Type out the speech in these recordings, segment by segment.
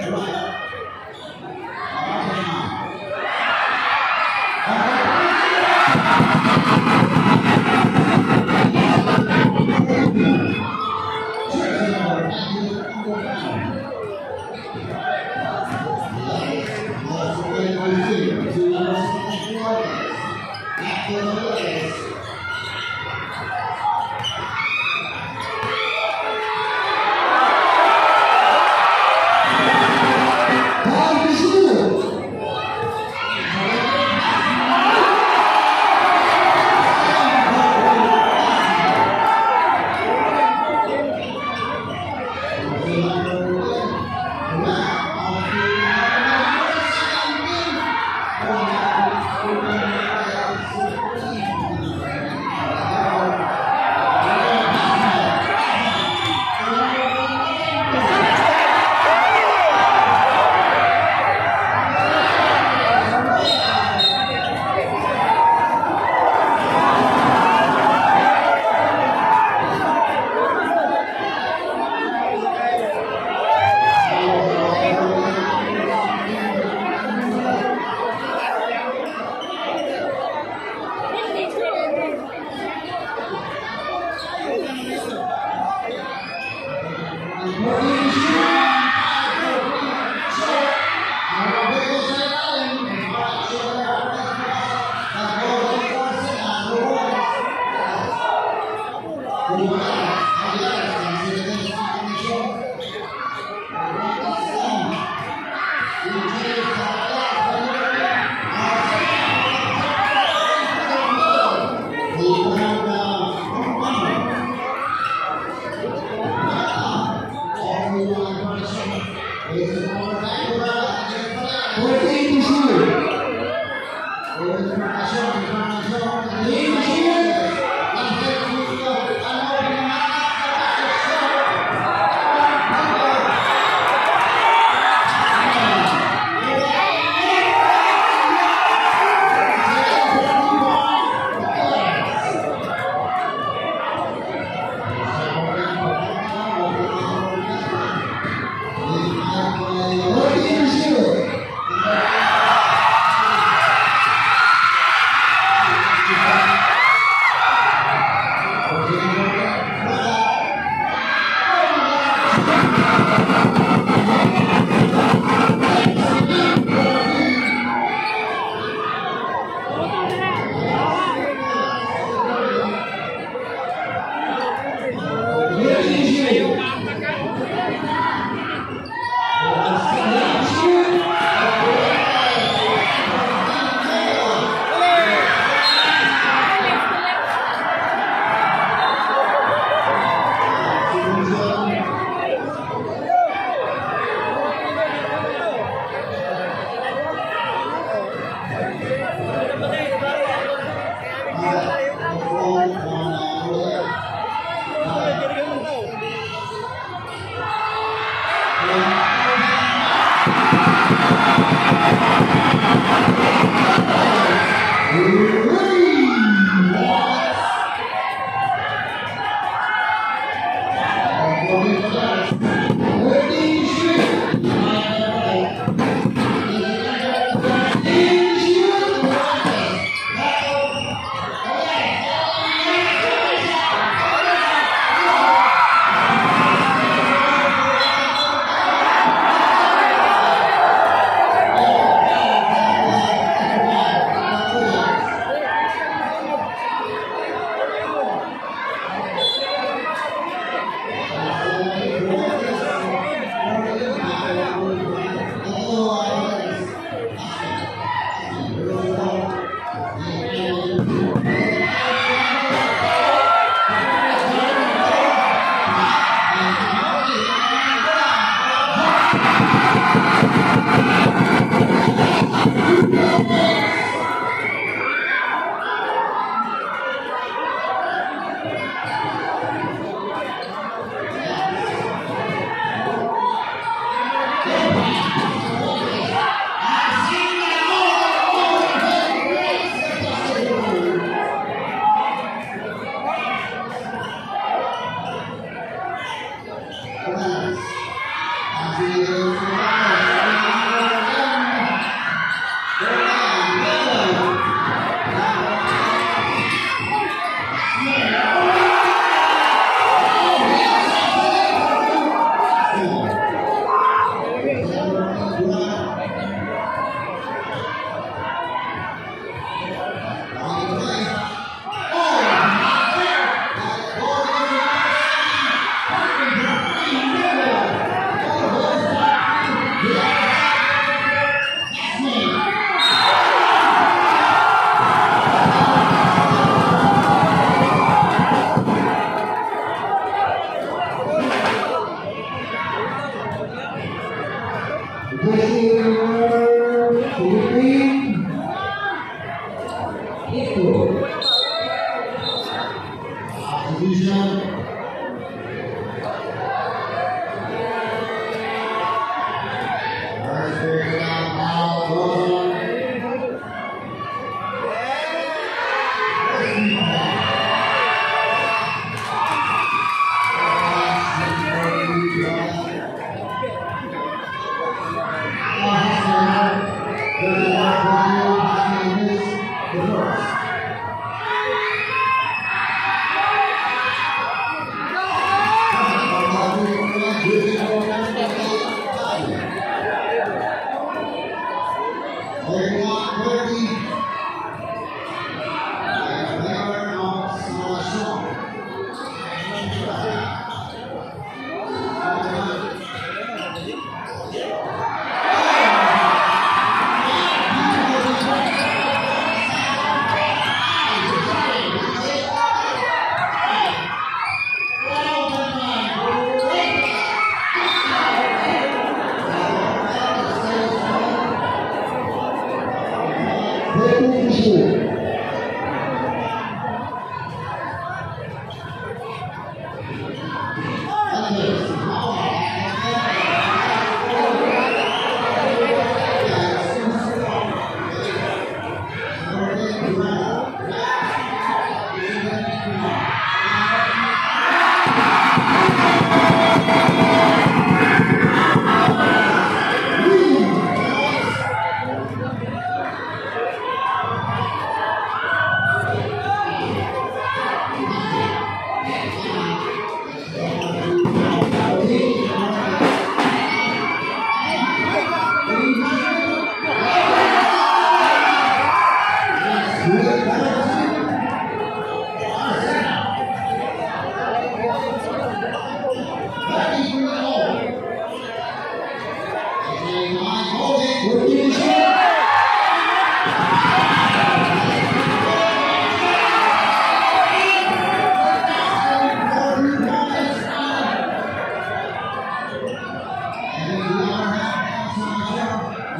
Drive.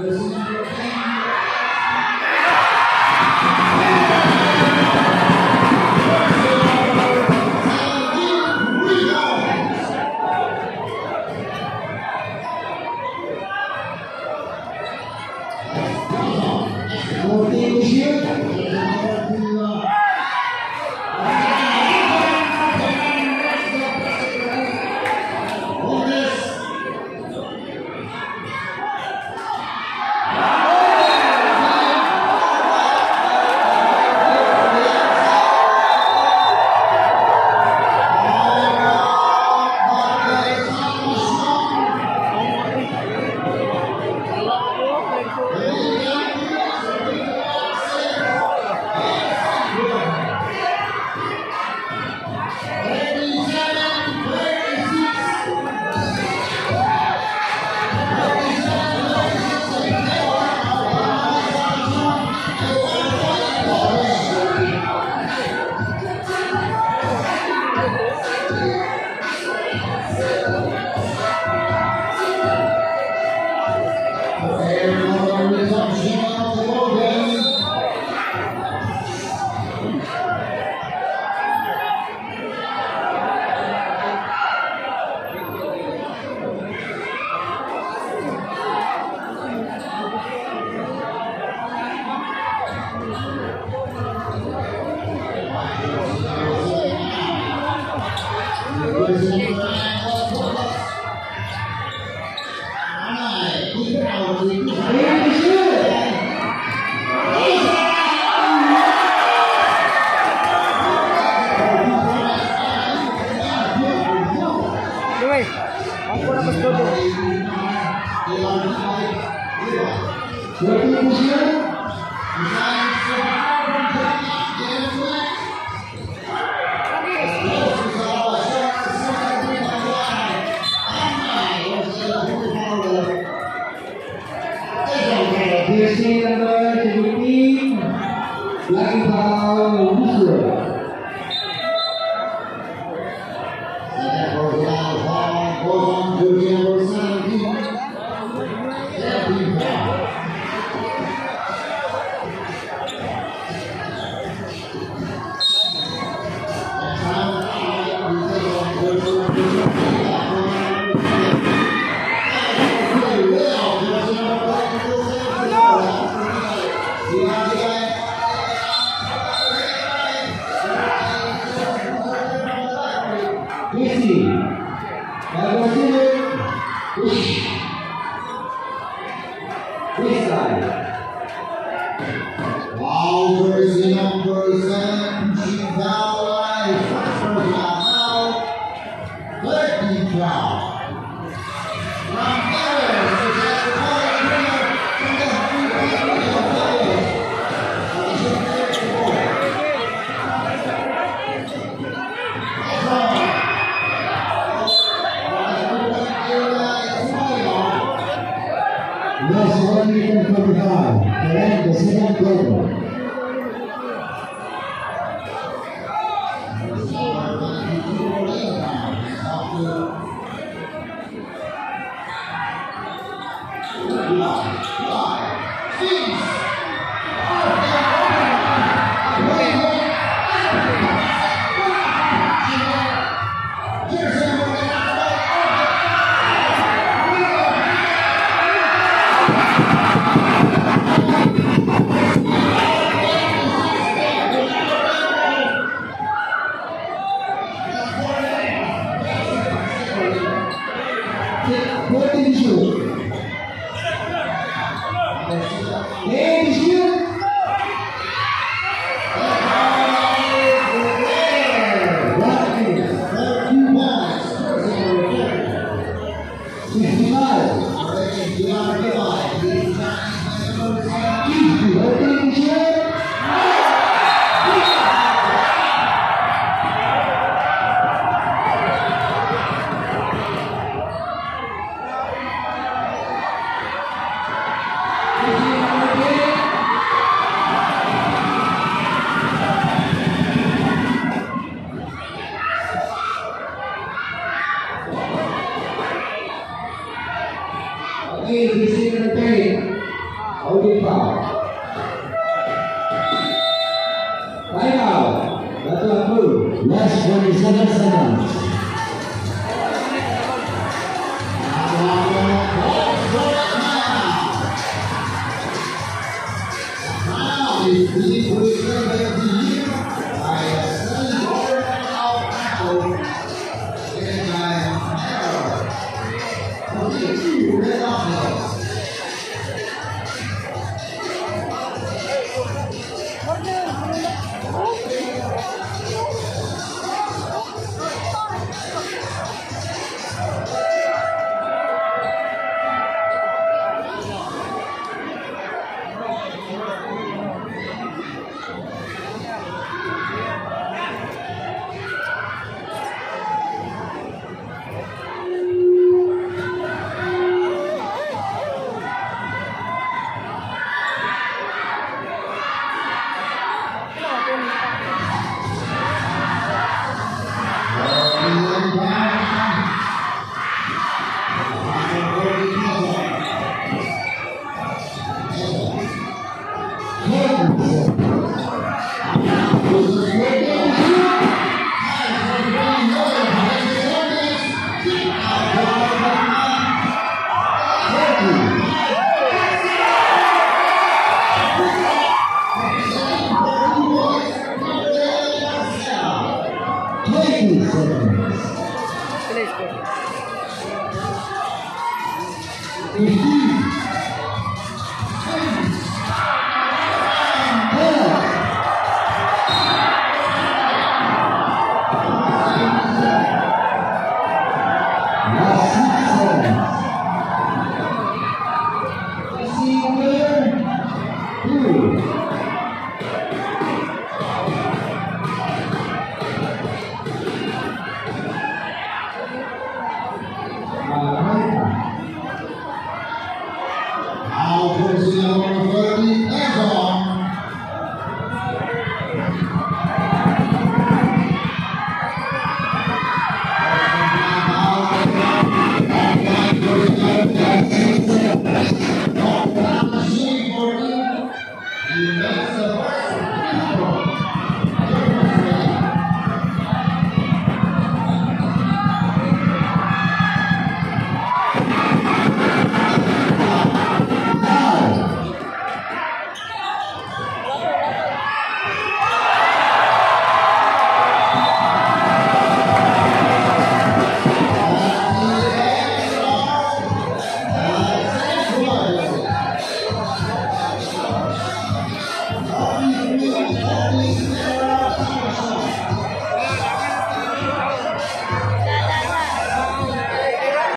service. What you? All person, all person. Last 27 seconds.